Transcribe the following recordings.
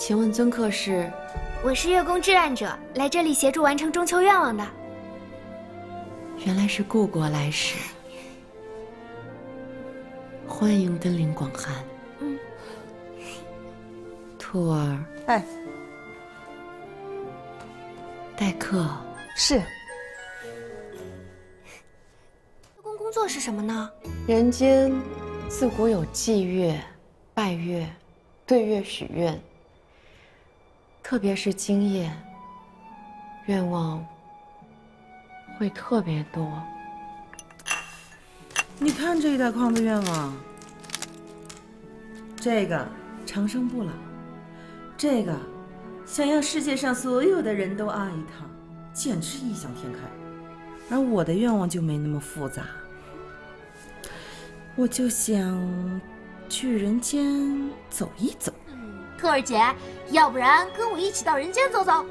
请问尊客是？我是月宫志愿者，来这里协助完成中秋愿望的。原来是故国来使，欢迎登临广寒。嗯，兔儿，哎，待客。是。月宫工作是什么呢？人间自古有祭月、拜月、对月许愿。特别是今夜，愿望会特别多。你看这一大筐子愿望，这个长生不老，这个想要世界上所有的人都爱他，简直异想天开。而我的愿望就没那么复杂，我就想去人间走一走。兔儿姐，要不然跟我一起到人间走走？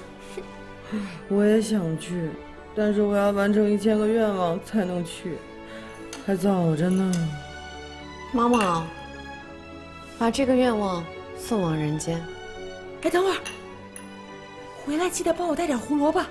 我也想去，但是我要完成一千个愿望才能去，还早着呢。妈妈，把这个愿望送往人间。哎，等会儿，回来记得帮我带点胡萝卜。